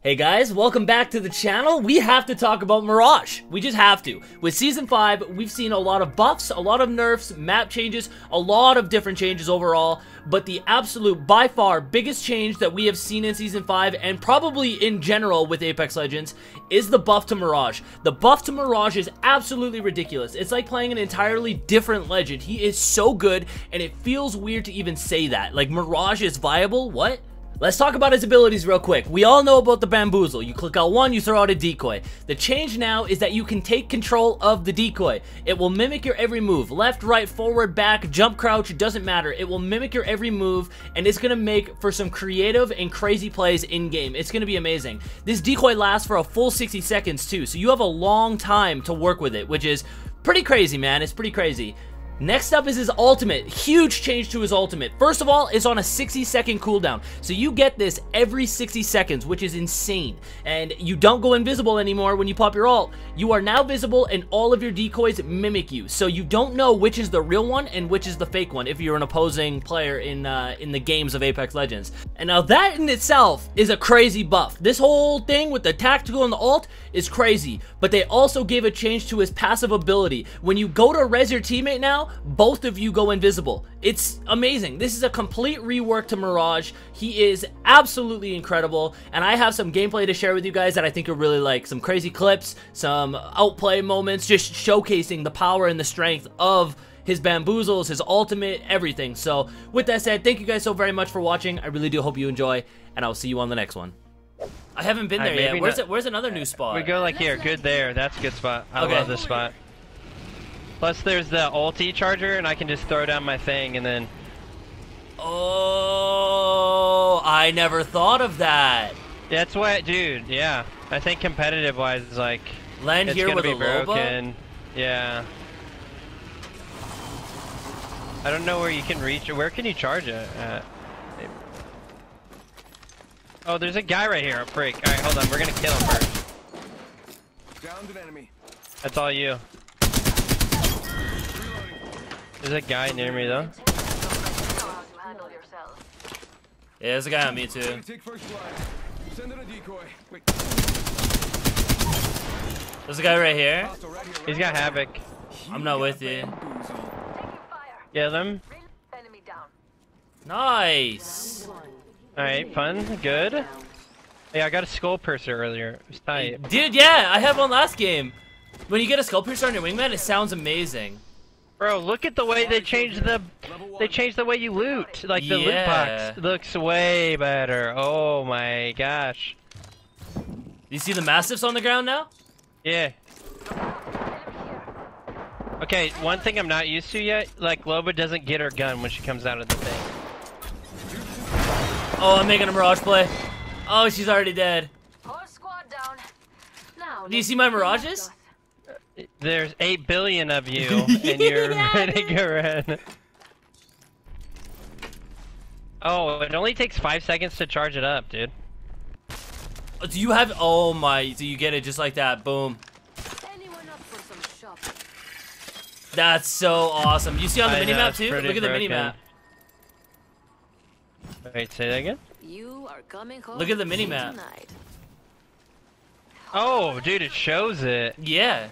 Hey guys, welcome back to the channel. We have to talk about Mirage. We just have to. With Season 5, we've seen a lot of buffs, a lot of nerfs, map changes, a lot of different changes overall, but the absolute, by far, biggest change that we have seen in Season 5, and probably in general with Apex Legends, is the buff to Mirage. The buff to Mirage is absolutely ridiculous. It's like playing an entirely different Legend. He is so good, and it feels weird to even say that. Like, Mirage is viable? What? Let's talk about his abilities real quick. We all know about the bamboozle. You click L1, you throw out a decoy. The change now is that you can take control of the decoy. It will mimic your every move. Left, right, forward, back, jump, crouch, doesn't matter. It will mimic your every move, and it's to make for some creative and crazy plays in-game. It's going to be amazing. This decoy lasts for a full 60 seconds too, so you have a long time to work with it, which is pretty crazy, man. It's pretty crazy. Next up is his ultimate. Huge change to his ultimate. First of all, it's on a 60 second cooldown. So you get this every 60 seconds, which is insane. And you don't go invisible anymore when you pop your ult. You are now visible and all of your decoys mimic you. So you don't know which is the real one and which is the fake one if you're an opposing player in, uh, in the games of Apex Legends. And now that in itself is a crazy buff. This whole thing with the tactical and the ult is crazy. But they also gave a change to his passive ability. When you go to res your teammate now, both of you go invisible. It's amazing. This is a complete rework to Mirage. He is absolutely incredible, and I have some gameplay to share with you guys that I think you'll really like. Some crazy clips, some outplay moments, just showcasing the power and the strength of his bamboozles, his ultimate, everything. So, with that said, thank you guys so very much for watching. I really do hope you enjoy, and I'll see you on the next one. I haven't been there yet. Where's, it, where's another new spot? We go like here. Good there. That's a good spot. I Okay. love this spot. Plus, there's the ulti charger, and I can just throw down my thing, and then Oh, I never thought of that. that's what, dude. Yeah, I think competitive-wise, like Land it's here gonna with be a Loba? broken. Yeah. I don't know where you can reach it. Where can you charge it at? Oh, there's a guy right here. Oh, freak. All right, hold on. We're gonna kill him first. Downed an enemy. That's all you. There's a guy near me though. Yeah, there's a guy on me too. Gonna take first blood. Send in a decoy. Wait. There's a guy right here. hostile right here, right He's got havoc. I'm not with you. Bamboozle. Get him. Nice. Alright, fun, good. Yeah, I got a skull piercer earlier. It was tight. Dude, yeah, I had one last game. When you get a skull piercer on your wingman, it sounds amazing. Bro, look at the way they changed the they changed the way you loot. Like the loot box looks way better. Oh my gosh. You see the mastiffs on the ground now? Yeah. Okay, one thing I'm not used to yet, like Loba doesn't get her gun when she comes out of the thing. Oh, I'm making a mirage play. Oh, she's already dead. Whole squad down. Now. Do you see my mirages? There's eight billion of you, and you're Yeah, running around. Oh, it only takes five seconds to charge it up, dude. Do you have? Oh my! Do you get it just like that? Boom. Up for some? That's so awesome. You see on the I know, minimap too? Look at the broken. minimap. Wait, say that again? You are coming home. Look at the minimap. Tonight. Oh, dude, it shows it. Yeah.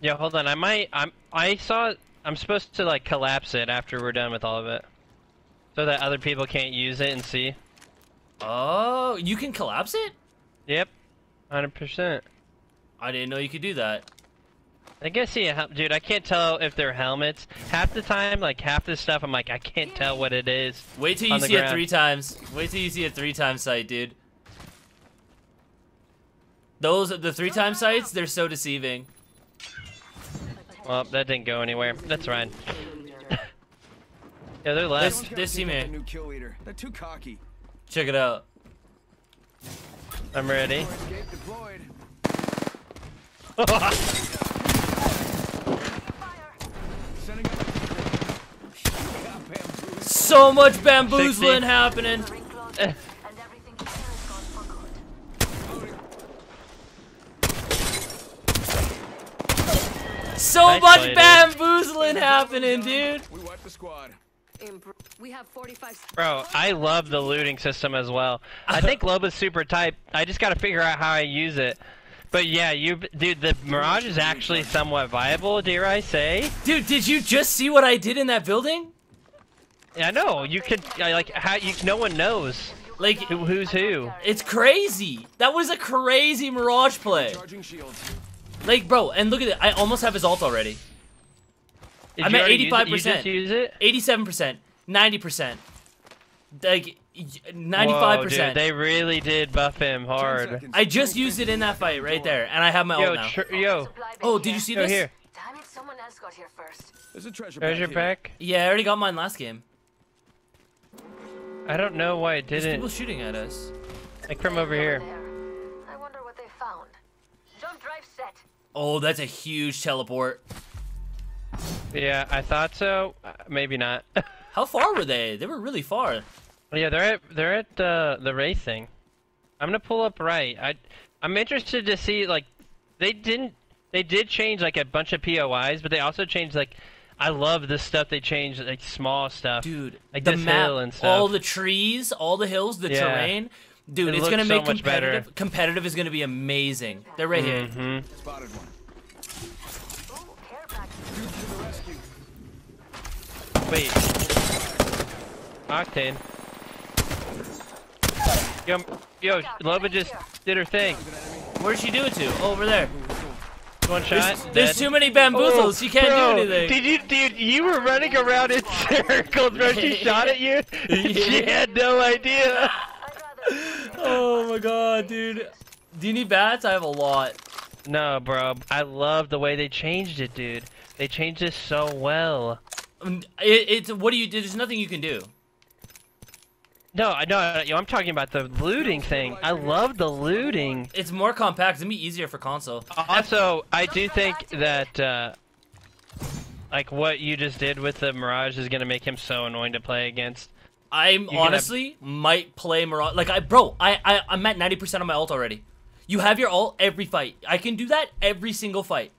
Yeah, hold on. I might. I'm. I saw. I'm supposed to like collapse it after we're done with all of it, so that other people can't use it and see. Oh, you can collapse it? Yep, hundred percent. I didn't know you could do that. I guess see dude. I can't tell if they're helmets. Half the time, like half the stuff, I'm like, I can't tell what it is. Wait till you see it three times. Wait till you see a three time sight, dude. Those the three time sights, they're so deceiving. Well, that didn't go anywhere. That's fine. yeah, they're left. This out teammate. New kill leader. They're too cocky. Check it out. I'm ready. Escape deployed. Sending out a decoy. Got bamboozled. So much bamboozling 60. happening. Ring close. Eh. and everything here is gone for good. So Nice much play, dude. bamboozling happening, dude. We wiped the squad. We have 45. Bro, I love the looting system as well. I think Loba's super tight. I just gotta figure out how I use it. But yeah, you, dude, the Mirage is actually somewhat viable, dare I say? Dude, did you just see what I did in that building? I know you could uh, like how you. No one knows Like, who, who's who. it's crazy. That was a crazy Mirage play. Charging shields. Like, bro, and look at it. I almost have his ult already. Did I'm at already use it? You 85%. just use it? 87%, 90%. Like, 95%. dude, they really did buff him hard. I just used it in that fight right there, and I have my Yo, ult now. yo, Oh, did you see yo, this? here, Damn it, someone else got here first. There's a treasure, treasure pack. pack. Yeah, I already got mine last game. I don't know why it didn't. People shooting at us. Like from over here. Oh, that's a huge teleport. Yeah, I thought so. Uh, maybe not. How far were they? They were really far. yeah, they're at they're at uh, the racing. I'm gonna pull up right. I I'm interested to see like they didn't they did change like a bunch of POIs, but they also changed like I love this stuff they changed like small stuff. Dude, Like the this map, hill and stuff. all the trees, all the hills, the Yeah. terrain. Dude, It it's gonna looks make so much better. competitive. Competitive is gonna be amazing. They're right here. Mhm. Spotted one. Ooh. To the rescue. Wait. Octane. Yo, yo, Loba just did her thing. Where'd she do it to? Oh, over there. One There's, shot. there's dead. too many bamboozles. she can't Bro, do anything. Did you, dude? You were running around in circles, bro. She shot at you. she had no idea. Oh my god, dude. Do you need bats? I have a lot. No, bro. I love the way they changed it, dude. They changed it so well. Um, It, it's what do you? Do? There's nothing you can do. No, I know. I'm talking about the looting thing. I love the looting. It's more compact. It's gonna be easier for console. Also, I do think that uh, like what you just did with the Mirage is gonna make him so annoying to play against. I'm gonna- honestly might play Mirage. Like I, bro, I, I, I'm at 90% of my ult already. You have your ult every fight. I can do that every single fight.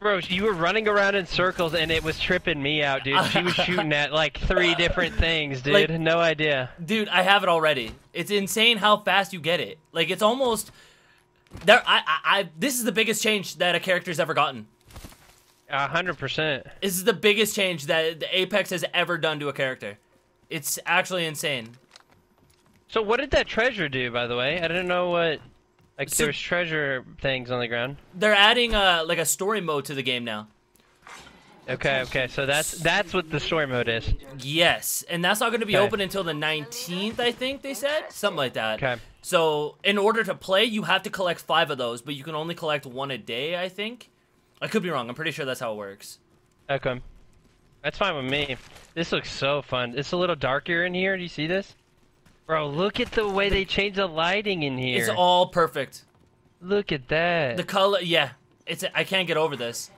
Bro, you were running around in circles and it was tripping me out, dude. She was shooting at like three different things, dude. Like- no idea. Dude, I have it already. It's insane how fast you get it. Like it's almost there. I, I, I this is the biggest change that a character's ever gotten. A hundred percent. This is the biggest change that the Apex has ever done to a character. It's actually insane. So what did that treasure do, by the way? I didn't know what. Like So- there's treasure things on the ground. They're adding uh like a story mode to the game now. Okay, okay. So that's that's what the story mode is. Yes, and that's not going to be Okay. open until the 19th, I think they said, something like that. Okay. So, in order to play, you have to collect five of those, but you can only collect one a day, I think. I could be wrong. I'm pretty sure that's how it works. Okay. That's fine with me. This looks so fun. It's a little darker in here. Do you see this? Bro, look at the way they changed the lighting in here. It's all perfect. Look at that. The color, yeah. It's I can't get over this.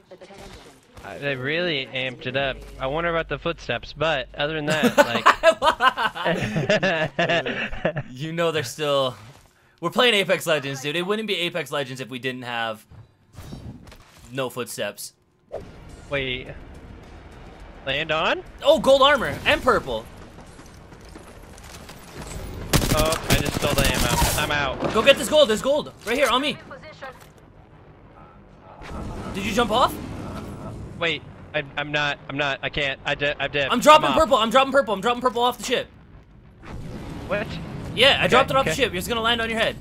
Uh, They really amped it up. I wonder about the footsteps, but other than that, like. You know they're still We're playing Apex Legends, dude. It wouldn't be Apex Legends if we didn't have no footsteps. Wait. Land on? Oh, gold armor and purple. Oh, I just stole the ammo. I'm out. Go get this gold. There's gold right here on me. Did you jump off? Wait, I, I'm not. I'm not. I can't. I de- I'm dead. I'm dropping off. purple. I'm dropping purple. I'm dropping purple off the ship. What? Yeah, I dropped it off the okay. ship. It's gonna land on your head.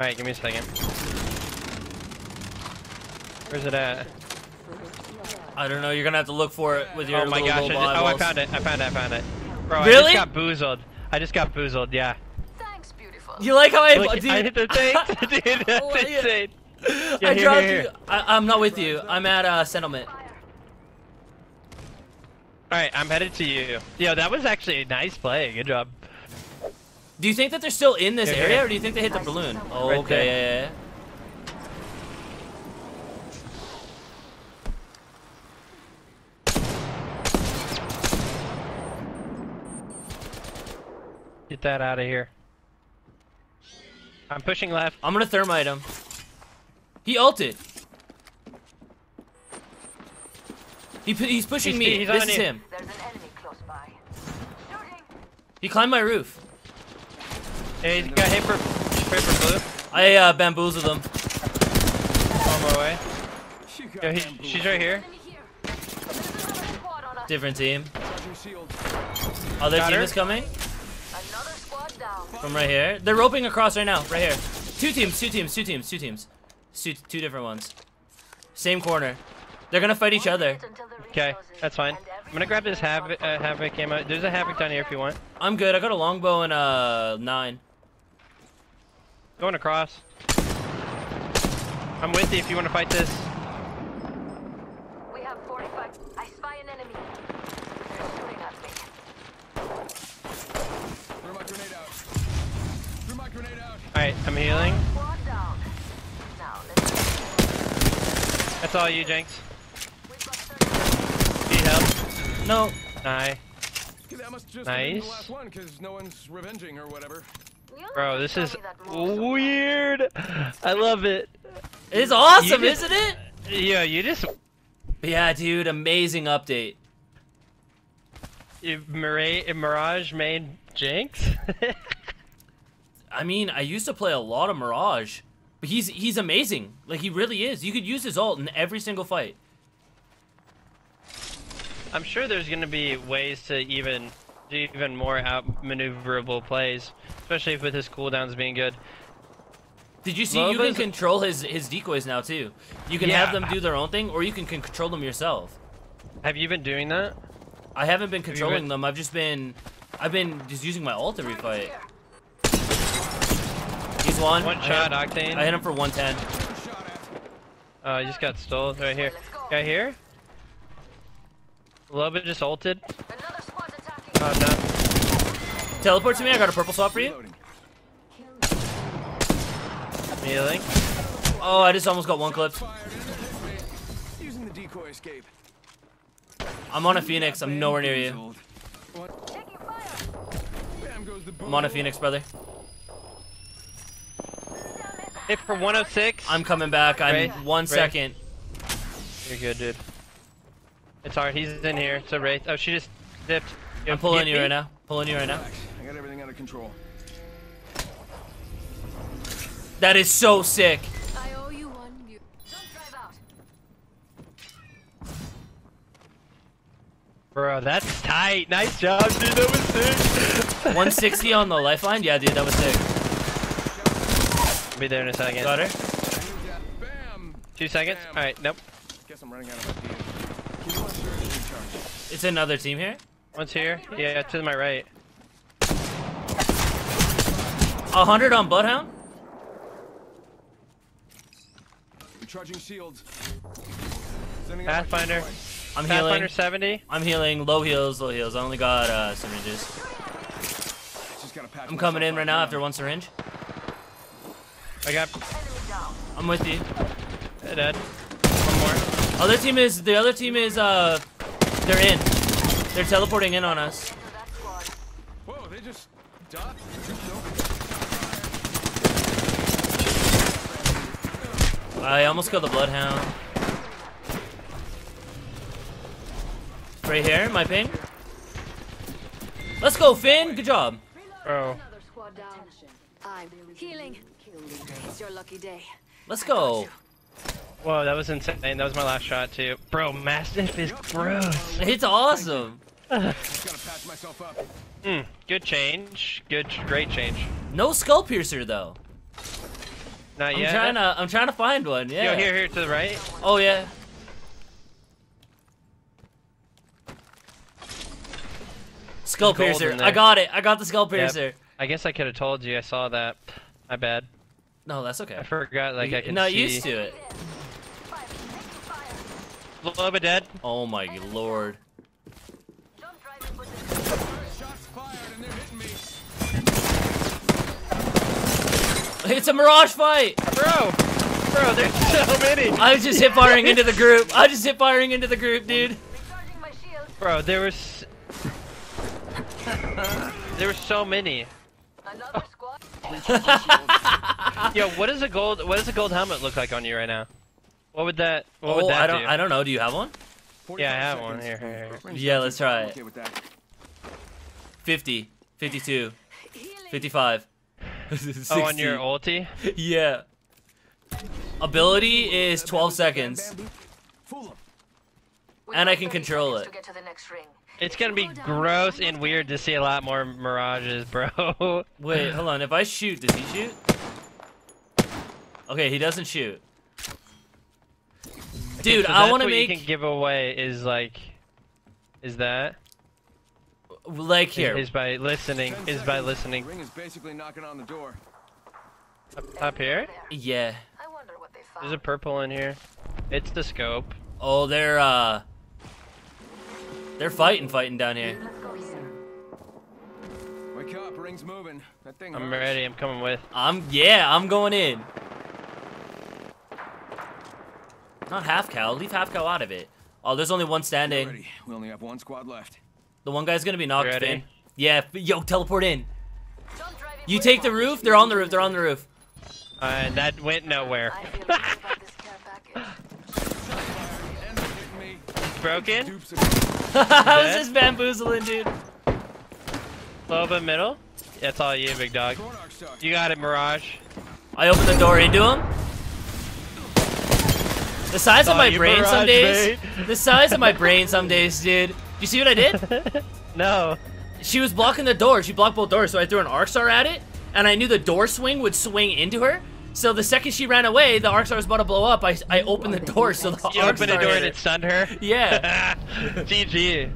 Alright, give me a second. Where's it at? I don't know. You're gonna have to look for it with your oh my little gosh! I just, oh, I found it. I found it. I found it. Bro, really? I just got boozled. I just got boozled. Yeah. Thanks, beautiful. You like how I, Look, dude, I hit the thing, dude. That's Oh, yeah. I Yeah, here, dropped here, you. here. I, I'm not with you. I'm at uh, settlement. All right, I'm headed to you. Yo, that was actually a nice play. Good job. Do you think that they're still in this Here, area, here. or do you think they hit the balloon? Oh, okay, there. yeah, yeah, Get that out of here. I'm pushing left. I'm gonna thermite him. He ulted. He, pu- he's pushing He's- me. he's this is you. him. There's an enemy close by. Shooting. He climbed my roof. Hey, he's got hit for hit for blue. I uh, bamboozled him. On my way. Yo, he, she's right here. Enemy here. There's another squad on us. Different team. Other Got team her. is coming Another squad down. From right here. They're roping across right now. Right here. Two teams. Two teams. Two teams. Two teams. Two, two different ones. Same corner. They're gonna fight each other. Okay, that's fine. I'm gonna grab this havoc, uh, havoc ammo. There's a havoc down here if you want. I'm good. I got a longbow and a nine. Going across. I'm with you if you want to fight this. We have 45. I spy an enemy. They're shooting at me. Throw my grenade out. Throw my grenade out. Alright, I'm healing. Squad down. Now let's. That's all you, Jankz. We've got 30. Need help? No. Nice. That must just have the Nice. last one, no one's revenging or whatever. Bro, this is me that most of the- weird. I love it. It's awesome, just- isn't it? Yeah, you just Yeah, dude. Amazing update. Mira- Mirage made Jankz. I mean, I used to play a lot of Mirage, but he's he's amazing. Like he really is. You could use his ult in every single fight. I'm sure there's gonna be ways to even do even more outmaneuverable plays, especially with his cooldowns being good. Did you see? you can control his his decoys now too. You can Yeah. have them do their own thing, or you can control them yourself. Have you been doing that? I haven't been controlling been- them. I've just been, I've been just using my ult every fight. He's one. One I shot, hit, Octane. I hit him for 110. One shot at. Oh, I just got stole right here. Let's go. Guy here? Loba just ulted. Another squad's attacking. Uh, oh no. Teleport to me. I got a purple swap for you. Reloading. Healing. Oh, I just almost got one clipped. Fired and it hit me. Using the decoy escape. I'm on a phoenix. I'm nowhere near you. Bamboozled. What? Taking fire. Bam goes the boom. I'm on a phoenix, brother. Hit for 106. I'm coming back. I'm Wraith? one Wraith? second. You're good, dude. It's hard. He's in here. It's a wraith. Oh, she just dipped. Yo, I'm pulling you me? right now. Pulling you right now. I got everything under control. That is so sick. I owe you one. You don't drive out. Bro, that's tight. Nice job, dude. That was sick. 160 on the lifeline. Yeah, dude, that was sick. Be there in a second. Got her. Two seconds. Bam. All right. Nope. Guess I'm running out of ideas. Can you ensure it's another team here. One's here. Yeah, to my right. A 100 on Bloodhound. Recharging shields. Sending out Pathfinder. I'm Pathfinder healing. 70. I'm healing. Low heals, low heals. I only got uh, syringes. Just gotta patch I'm coming in right now after one syringe. I got Enemy. I'm with you. dead. One more. Other team is the other team is uh they're in. They're teleporting in on us. To. Whoa, they just dot. I almost killed the bloodhound. Right here, my ping. Let's go, Finn. Good job. Bro. Another squad down. I'm healing. It's your lucky day. Let's go. Whoa, that was insane. That was my last shot too. Bro, Mastiff is gross. It's awesome. Just gotta patch myself up. Hmm. Good change. Good, great change. No skull piercer though. Not I'm yet. trying to I'm trying to find one. Yeah. Yo, here, here to the right. Oh yeah. Skull piercer. I got it. I got the skull piercer. I guess I could have told you. I saw that. My bad. No, that's okay. I forgot. Like I You're can not see. used to it. Fire. Taking fire. Loba dead. Oh my lord. Jump driving position. Shots fired and they're hitting me. It's a mirage fight. Bro, bro, there's so many. I was just hip firing into the group. I was just hip firing into the group, dude. Recharging my shield. Bro, there was. there were so many. Another squad. Yo, what does a gold? What does a gold helmet look like on you right now? What would that? What would oh, that I don't do? I don't know. Do you have one? Yeah, I 45 have one. Here, here, here. Yeah, let's try it. Okay with that. 50, 52, 55. Oh, on your 60. ulti? Yeah. Ability is 12 seconds. Fool 'em. We've And I can control it. To get to the next ring. It's gonna be gross and weird to see a lot more mirages, bro. Wait, hold on. If I shoot, does he shoot? Okay, he doesn't shoot. Dude, So I want to make. what make you can give away is like, is that like is- here. is by listening Ten is by listening Ring is basically knocking on the door. up, up here. Yeah. I wonder what they There's a found. purple in here. It's the scope. Oh, they're uh, they're fighting, fighting down here. Let's go, Ethan. Wake up, ring's moving. That thing I'm hurts. ready. I'm coming with. I'm yeah, I'm going in. Not half cow. Leave half cow out of it. Oh, there's only one standing. ready. We only have one squad left. The one guy's gonna be knocked Ready? in. Yeah, yo, teleport in. Don't drive it You take the roof. They're on the roof. They're on the roof. And that went nowhere. I feel this care package. And they're hitting me. Broken. Dupes I was Dead? just bamboozling, dude. Low bit middle. That's all you, big dog. Corn arc star. You got it, Mirage. I open the door into him. The size of my brain some days. mate. The size of my brain some days, dude. You see what I did? No. She was blocking the door. She blocked both doors, so I threw an arc star at it, and I knew the door swing would swing into her. So the second she ran away, the arc star was about to blow up. I, I opened the door, so the You arc opened the door and her. it stunned her. Yeah. GG.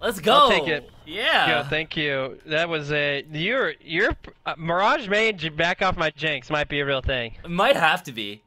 Let's go. I'll take it. Yeah. Yo, thank you. That was a your your uh, Mirage made BacKoFFmyJanKz might be a real thing. Might have to be.